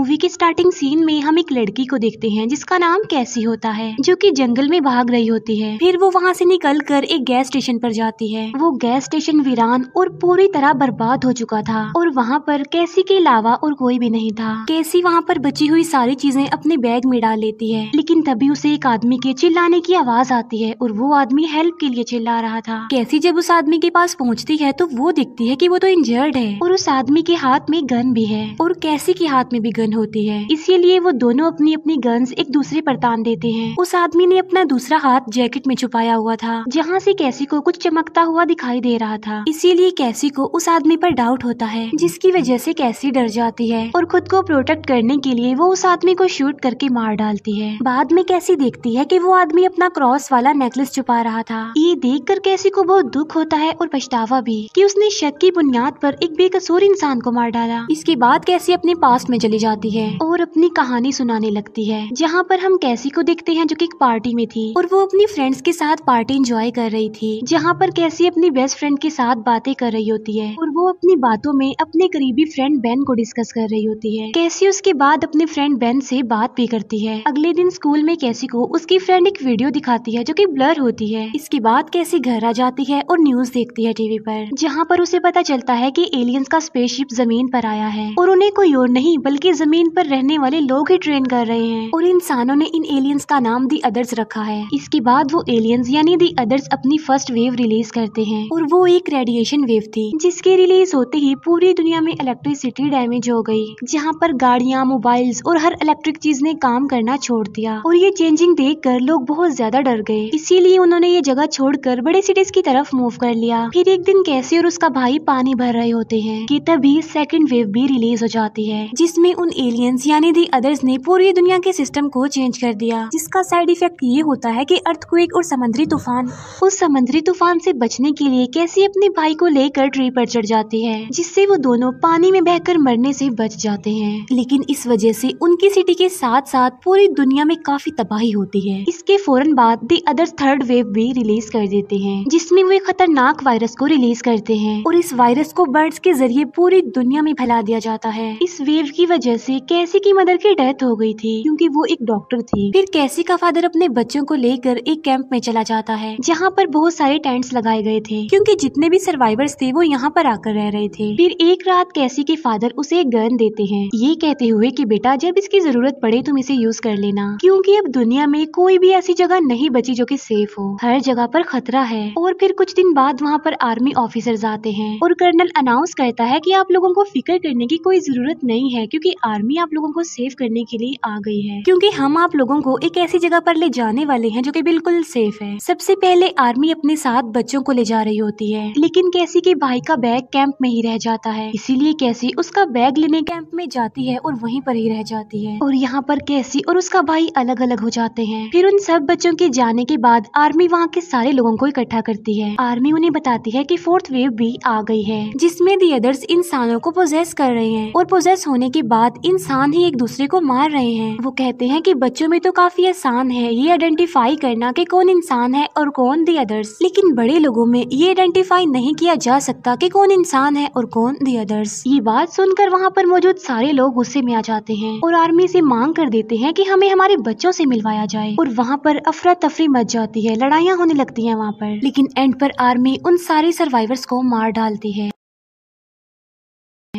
Movie के starting scene में हम एक लड़की को देखते हैं, जिसका नाम कैसी होता है, जो कि जंगल में भाग रही होती है। फिर वो वहाँ से निकल कर एक गैस स्टेशन पर जाती है। वो गैस स्टेशन वीरान और पूरी तरह बर्बाद हो चुका था, और वहाँ पर कैसी के अलावा और कोई भी नहीं था। कैसी वहाँ पर बची हुई सारी चीज़ें अपने बैग में डाल लेती है, लेकिन तभी उसे एक आदमी के चिल्लाने की आवाज़ आती है, और वो आदमी हेल्प के लिए चिल्ला रहा था। कैसी जब उस आदमी के पास पहुँचती है तो वो दिखती है की वो तो इंजर्ड है, और उस आदमी के हाथ में गन भी है, और कैसी के हाथ में भी गन होती है। इसीलिए वो दोनों अपनी अपनी गन्स एक दूसरे पर तान देते हैं। उस आदमी ने अपना दूसरा हाथ जैकेट में छुपाया हुआ था, जहाँ से कैसी को कुछ चमकता हुआ दिखाई दे रहा था। इसीलिए कैसी को उस आदमी पर डाउट होता है, जिसकी वजह से कैसी डर जाती है और खुद को प्रोटेक्ट करने के लिए वो उस आदमी को शूट करके मार डालती है। बाद में कैसी देखती है कि वो आदमी अपना क्रॉस वाला नेकलेस छुपा रहा था। ये देख कर कैसी को बहुत दुख होता है और पछतावा भी कि उसने शक की बुनियाद पर एक बेकसूर इंसान को मार डाला। इसके बाद कैसी अपने पास्ट में चली जाती है है और अपनी कहानी सुनाने लगती है, जहाँ पर हम कैसी को देखते हैं जो कि एक पार्टी में थी और वो अपनी फ्रेंड्स के साथ पार्टी एंजॉय कर रही थी, जहाँ पर कैसी अपनी बेस्ट फ्रेंड के साथ बातें कर रही होती है और वो अपनी बातों में अपने करीबी फ्रेंड बेन को डिस्कस कर रही होती है। कैसी उसके बाद अपने फ्रेंड बेन से बात भी करती है। अगले दिन स्कूल में कैसी को उसकी फ्रेंड एक वीडियो दिखाती है जो की ब्लर होती है। इसके बाद कैसी घर आ जाती है और न्यूज़ देखती है टीवी पर, जहाँ पर उसे पता चलता है की एलियंस का स्पेसशिप ज़मीन पर आया है और उन्हें कोई और नहीं, बल्कि ज़मीन पर रहने वाले लोग ही ट्रेन कर रहे हैं। और इंसानों ने इन एलियंस का नाम दी अदर्स रखा है। इसके बाद वो एलियंस यानी दी अदर्स अपनी फ़र्स्ट वेव रिलीज़ करते हैं। और वो एक रेडिएशन वेव थी। जिसके रिलीज़ होते ही पूरी दुनिया में इलेक्ट्रिसिटी डैमेज हो गई जहाँ पर गाड़ियाँ मोबाइल्स और हर इलेक्ट्रिक चीज़ ने काम करना छोड़ दिया। और ये चेंजिंग देख कर लोग बहुत ज़्यादा डर गए। इसीलिए उन्होंने ये जगह छोड़कर बड़े सिटीज़ की तरफ़ मूव कर लिया। फिर एक दिन कैसे और उसका भाई पानी भर रहे होते हैं कि तभी सेकंड वेव भी रिलीज़ हो जाती है। जिसमें उन एलियंस यानी दी अदर्स ने पूरी दुनिया के सिस्टम को चेंज कर दिया, जिसका साइड इफ़ेक्ट ये होता है कि अर्थक्वेक और समुद्री तूफ़ान। उस समुद्री तूफ़ान से बचने के लिए कैसी अपने भाई को लेकर ट्री पर चढ़ जाती है, जिससे वो दोनों पानी में बहकर मरने से बच जाते हैं। लेकिन इस वजह से उनकी सिटी के साथ साथ पूरी दुनिया में काफ़ी तबाही होती है। इसके फ़ौरन बाद दी अदर्स थर्ड वेव भी रिलीज़ कर देते हैं, जिसमें वो खतरनाक वायरस को रिलीज़ करते हैं और इस वायरस को बर्ड्स के ज़रिए पूरी दुनिया में फैला दिया जाता है। इस वेव की वजह से कैसी की मदर की डेथ हो गई थी क्योंकि वो एक डॉक्टर थी। फिर कैसी का फादर अपने बच्चों को लेकर एक कैंप में चला जाता है? जहाँ पर बहुत सारे टेंट्स लगाए गए थे। क्योंकि जितने भी सर्वाइवर्स थे वो यहाँ पर आकर रह रहे थे। फिर एक रात कैसी के फादर उसे एक गन देते हैं। ये कहते हुए कि बेटा जब इसकी ज़रूरत पड़े तुम इसे यूज़ कर लेना। क्योंकि अब दुनिया में कोई भी ऐसी जगह नहीं बची जो कि सेफ़ हो। हर जगह पर खतरा है। और फिर कुछ दिन बाद वहाँ पर आर्मी ऑफिसर्स आते हैं। और कर्नल अनाउंस करता है की आप लोगों को फ़िक्र करने की कोई ज़रूरत नहीं है क्यूँकी आर्मी आप लोगों को सेव करने के लिए आ गई है। क्योंकि हम आप लोगों को एक ऐसी जगह पर ले जाने वाले हैं जो कि बिल्कुल सेफ़ है। सबसे पहले आर्मी अपने साथ बच्चों को ले जा रही होती है। लेकिन कैसी के भाई का बैग कैंप में ही रह जाता है। इसीलिए कैसी उसका बैग लेने कैंप में जाती है और वहीं पर ही रह जाती है। और यहाँ पर कैसी और उसका भाई अलग अलग हो जाते हैं। फिर उन सब बच्चों के जाने के बाद आर्मी वहाँ के सारे लोगों को इकट्ठा करती है। आर्मी उन्हें बताती है की फोर्थ वेव भी आ गई है जिसमें दी अदर्स इंसानों को पोजेस कर रहे हैं। और पोजेस होने के बाद इंसान ही एक दूसरे को मार रहे हैं। वो कहते हैं कि बच्चों में तो काफ़ी आसान है ये आइडेंटिफाई करना कि कौन इंसान है और कौन दी अदर्स लेकिन बड़े लोगों में ये आइडेंटिफाई नहीं किया जा सकता कि कौन इंसान है और कौन दी अदर्स ये बात सुनकर वहाँ पर मौजूद सारे लोग गुस्से में आ जाते हैं और आर्मी से मांग कर देते हैं कि हमें हमारे बच्चों से मिलवाया जाए और वहाँ पर अफरा तफरी मच जाती है, लड़ाइयाँ होने लगती है वहाँ पर। लेकिन एंड पर आर्मी उन सारे सर्वाइवर्स को मार डालती है।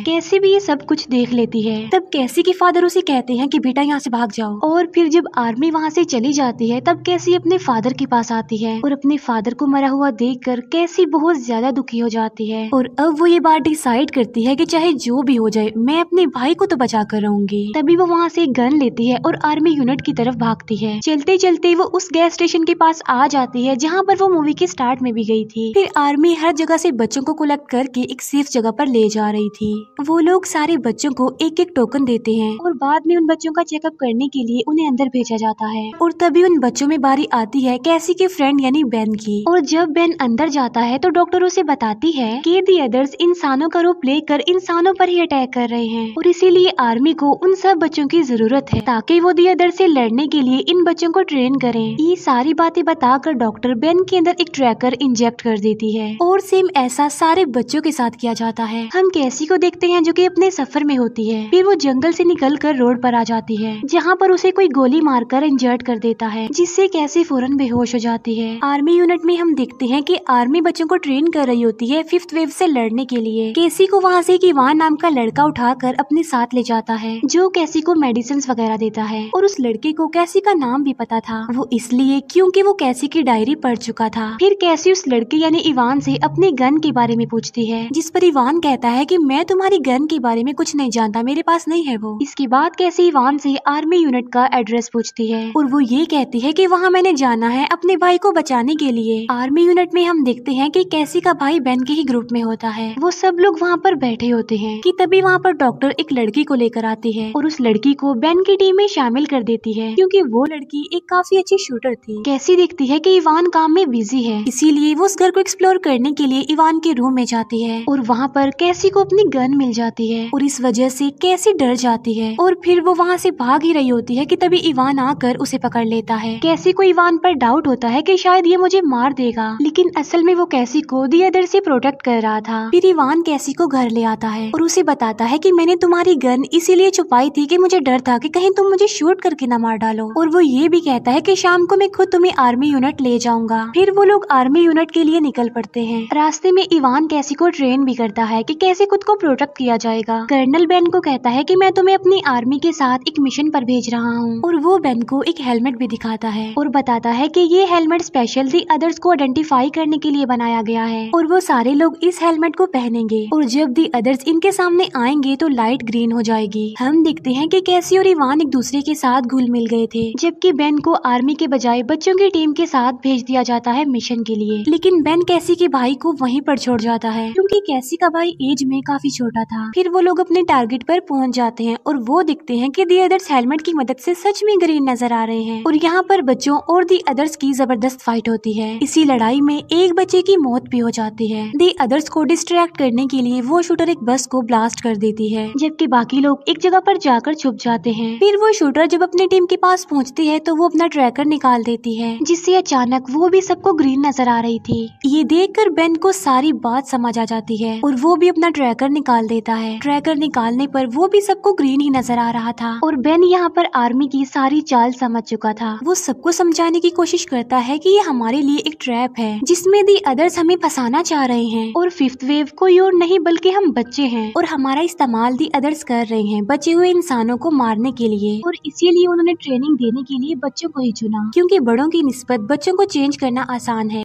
कैसी भी ये सब कुछ देख लेती है। तब कैसी के फादर उसे कहते हैं कि बेटा यहाँ से भाग जाओ। और फिर जब आर्मी वहाँ से चली जाती है तब कैसी अपने फादर के पास आती है? और अपने फादर को मरा हुआ देखकर कैसी बहुत ज़्यादा दुखी हो जाती है। और अब वो ये बात डिसाइड करती है की चाहे जो भी हो जाए मैं अपने भाई को तो बचा कर रहूँगी। तभी वो वहाँ से गन लेती है और आर्मी यूनिट की तरफ़ भागती है। चलते चलते वो उस गैस स्टेशन के पास आ जाती है जहाँ पर वो मूवी के स्टार्ट में भी गई थी। फिर आर्मी हर जगह से बच्चों को कलेक्ट करके एक सेफ़ जगह पर ले जा रही थी। वो लोग सारे बच्चों को एक एक टोकन देते हैं। और बाद में उन बच्चों का चेकअप करने के लिए उन्हें अंदर भेजा जाता है। और तभी उन बच्चों में बारी आती है कैसी के फ्रेंड यानी बेन की। और जब बेन अंदर जाता है तो डॉक्टर उसे बताती है कि दी अदर्स इंसानों का रूप लेकर इंसानों पर ही अटैक कर रहे हैं। और इसीलिए आर्मी को उन सब बच्चों की ज़रूरत है ताकि वो दी अदर से लड़ने के लिए इन बच्चों को ट्रेन करें। ये सारी बातें बताकर डॉक्टर बेन के अंदर एक ट्रैकर इंजेक्ट कर देती है। और सेम ऐसा सारे बच्चों के साथ किया जाता है। हम कैसी को देखते देखते हैं जो कि अपने सफ़र में होती है। फिर वो जंगल से निकल कर रोड पर आ जाती है, जहाँ पर उसे कोई गोली मारकर इंजर्ट कर देता है, जिससे कैसे फ़ौरन बेहोश हो जाती है। आर्मी यूनिट में हम देखते हैं कि आर्मी बच्चों को ट्रेन कर रही होती है फिफ्थ वेव से लड़ने के लिए। केसी को वहाँ से इवान नाम का लड़का उठाकर अपने साथ ले जाता है, जो कैसी को मेडिसिन वगैरह देता है, और उस लड़के को कैसी का नाम भी पता था। वो इसलिए क्योंकि वो कैसी की डायरी पढ़ चुका था। फिर कैसी उस लड़के यानी इवान से अपने गन के बारे में पूछती है, जिस पर इवान कहता है कि, मैं तुम्हारी गन के बारे में कुछ नहीं जानता, मेरे पास नहीं है वो। इसके बाद कैसी इवान से आर्मी यूनिट का एड्रेस पूछती है। और वो ये कहती है कि वहाँ मैंने जाना है अपने भाई को बचाने के लिए। आर्मी यूनिट में हम देखते हैं कि कैसी का भाई बहन के ही ग्रुप में होता है। वो सब लोग वहाँ पर बैठे होते हैं कि तभी वहाँ पर डॉक्टर एक लड़की को लेकर आती है और उस लड़की को बेन की टीम में शामिल कर देती है, क्योंकि वो लड़की एक काफ़ी अच्छी शूटर थी। कैसी दिखती है कि इवान काम में बिज़ी है, इसीलिए वो उस घर को एक्सप्लोर करने के लिए इवान के रूम में जाती है। और वहाँ पर कैसी को अपनी गन मिल जाती है और इस वजह से कैसी डर जाती है। और फिर वो वहाँ से भाग ही रही होती है कि तभी इवान आकर उसे पकड़ लेता है। कैसी को इवान पर डाउट होता है कि शायद ये मुझे मार देगा। लेकिन असल में वो कैसी को दी अदर से प्रोटेक्ट कर रहा था। फिर इवान कैसी को घर ले आता है और उसे बताता है की मैंने तुम्हारी गन इसीलिए छुपाई थी की मुझे डर था की कहीं तुम मुझे शूट करके न मार डालो। और वो ये भी कहता है की शाम को मैं खुद तुम्हें आर्मी यूनिट ले जाऊँगा। फिर वो लोग आर्मी यूनिट के लिए निकल पड़ते हैं। रास्ते में इवान कैसी को ट्रेन भी करता है कि कैसे खुद को प्रोटेक्ट किया जाएगा। कर्नल बेन को कहता है कि मैं तुम्हें अपनी आर्मी के साथ एक मिशन पर भेज रहा हूँ। और वो बेन को एक हेलमेट भी दिखाता है। और बताता है कि ये हेलमेट स्पेशल दी अदर्स को आइडेंटिफाई करने के लिए बनाया गया है। और वो सारे लोग इस हेलमेट को पहनेंगे। और जब दी अदर्स इनके सामने आएँगे तो लाइट ग्रीन हो जाएगी। हम देखते हैं कि कैसी और इवान एक दूसरे के साथ घुल मिल गए थे। जबकि बेन को आर्मी के बजाय बच्चों की टीम के साथ भेज दिया जाता है मिशन के लिए। लेकिन बेन कैसी के भाई को वहीं पर छोड़ जाता है। क्योंकि कैसी का भाई एज में काफ़ी छोटा था। फिर वो लोग अपने टारगेट पर पहुँच जाते हैं और वो दिखते हैं कि दी अदर्स हेलमेट की मदद से सच में ग्रीन नज़र आ रहे हैं और यहाँ पर बच्चों और दी अदर्स की ज़बरदस्त फाइट होती है। इसी लड़ाई में एक बच्चे की मौत भी हो जाती है। दी अदर्स को डिस्ट्रैक्ट करने के लिए वो शूटर एक बस को ब्लास्ट कर देती है, जबकि बाकी लोग एक जगह पर जाकर छुप जाते हैं। फिर वो शूटर जब अपनी टीम के पास पहुँचती है तो वो अपना ट्रैकर निकाल देती है, जिससे अचानक वो भी सबको ग्रीन नज़र आ रही थी। ये देख बेन को सारी बात समझ आ जाती है और वो भी अपना ट्रैकर निकाल देता है। ट्रैकर निकालने पर वो भी सबको ग्रीन ही नज़र आ रहा था। और बेन यहाँ पर आर्मी की सारी चाल समझ चुका था। वो सबको समझाने की कोशिश करता है कि ये हमारे लिए एक ट्रैप है, जिसमें दी अदर्स हमें फंसाना चाह रहे हैं। और फिफ्थ वेव कोई और नहीं, बल्कि हम बच्चे हैं। और हमारा इस्तेमाल दी अदर्स कर रहे हैं, बचे हुए इंसानों को मारने के लिए। और इसीलिए उन्होंने ट्रेनिंग देने के लिए बच्चों को ही चुना। क्योंकि बड़ों की निस्बत बच्चों को चेंज करना आसान है।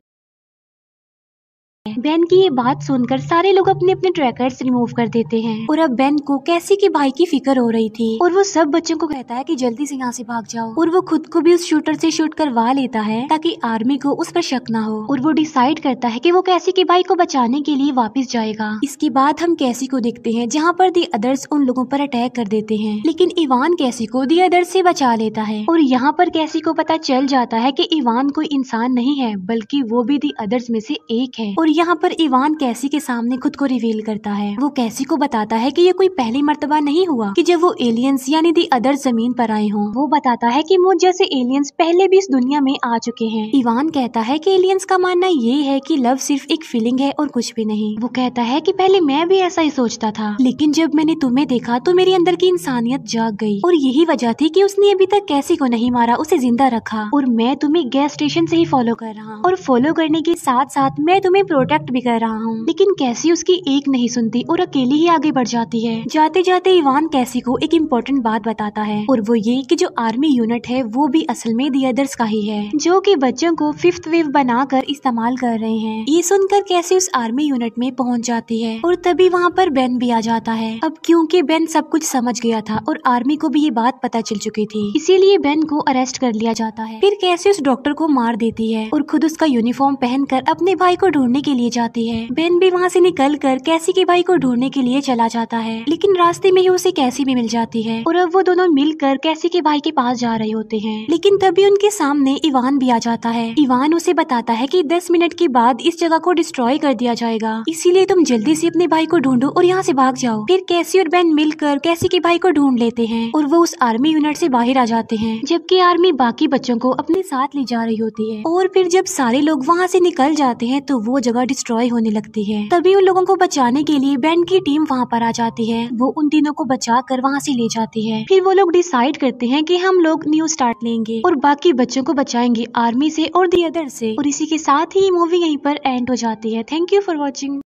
बेन की ये बात सुनकर सारे लोग अपने अपने ट्रैकर्स रिमूव कर देते हैं। और अब बेन को कैसी के भाई की फ़िक्र हो रही थी? और वो सब बच्चों को कहता है कि जल्दी से यहाँ से भाग जाओ। और वो खुद को भी उस शूटर से शूट करवा लेता है ताकि आर्मी को उस पर शक ना हो। और वो डिसाइड करता है कि वो कैसी के भाई को बचाने के लिए वापस जाएगा। इसके बाद हम कैसी को देखते हैं जहाँ पर दी अदर्स उन लोगों पर अटैक कर देते हैं। लेकिन इवान कैसी को दी अदर्स से बचा लेता है? और यहाँ पर कैसी को पता चल जाता है की इवान कोई इंसान नहीं है बल्कि वो भी दी अदर्स में से एक है। और यहाँ पर इवान कैसी के सामने खुद को रिवील करता है। वो कैसी को बताता है कि ये कोई पहली मर्तबा नहीं हुआ कि जब वो एलियंस यानी दी अदर ज़मीन पर आए हों। वो बताता है कि मुझ जैसे एलियंस पहले भी इस दुनिया में आ चुके हैं। इवान कहता है कि एलियंस का मानना ये है कि लव सिर्फ़ एक फीलिंग है और कुछ भी नहीं। वो कहता है कि पहले मैं भी ऐसा ही सोचता था। लेकिन जब मैंने तुम्हें देखा तो मेरे अंदर की इंसानियत जाग गई और यही वजह थी कि उसने अभी तक कैसी को नहीं मारा, उसे ज़िंदा रखा। और मैं तुम्हें गैस स्टेशन से ही फॉलो कर रहा और फॉलो करने के साथ साथ मैं तुम्हें प्रोटेक्ट भी कर रहा हूँ। लेकिन कैसी उसकी एक नहीं सुनती और अकेली ही आगे बढ़ जाती है? जाते जाते इवान कैसी को एक इम्पोर्टेंट बात बताता है और वो ये कि जो आर्मी यूनिट है वो भी असल में दी अदर्स का ही है। जो कि बच्चों को फिफ्थ वेव बनाकर इस्तेमाल कर रहे हैं। ये सुनकर कैसी उस आर्मी यूनिट में पहुँच जाती है? और तभी वहाँ पर बेन भी आ जाता है। अब क्योंकि बेन सब कुछ समझ गया था और आर्मी को भी ये बात पता चल चुकी थी इसीलिए बेन को अरेस्ट कर लिया जाता है। फिर कैसे उस डॉक्टर को मार देती है और खुद उसका यूनिफॉर्म पहनकर अपने भाई को ढूँढने के लिए जाती है। बेन भी वहाँ से निकल कर कैसी के भाई को ढूँढने के लिए चला जाता है, लेकिन रास्ते में ही उसे कैसी भी मिल जाती है। और अब वो दोनों मिलकर कैसी के भाई के पास जा रहे होते हैं। लेकिन तभी उनके सामने इवान भी आ जाता है। इवान उसे बताता है कि 10 मिनट के बाद इस जगह को डिस्ट्रॉय कर दिया जाएगा। इसीलिए तुम जल्दी से अपने भाई को ढूंढो और यहाँ से भाग जाओ। फिर कैसी और बेन मिलकर कैसी के भाई को ढूंढ लेते हैं और वो उस आर्मी यूनिट से बाहर आ जाते हैं, जबकि आर्मी बाकी बच्चों को अपने साथ ले जा रही होती है। और फिर जब सारे लोग वहाँ से निकल जाते हैं तो वो जगह जगह डिस्ट्रॉय होने लगती है। तभी उन लोगों को बचाने के लिए बैंड की टीम वहाँ पर आ जाती है। वो उन तीनों को बचा कर वहाँ से ले जाती है। फिर वो लोग डिसाइड करते हैं कि हम लोग न्यू स्टार्ट लेंगे और बाकी बच्चों को बचाएँगे आर्मी से और दी अदर से। और इसी के साथ ही मूवी यहीं पर एंड हो जाती है। Thank you for watching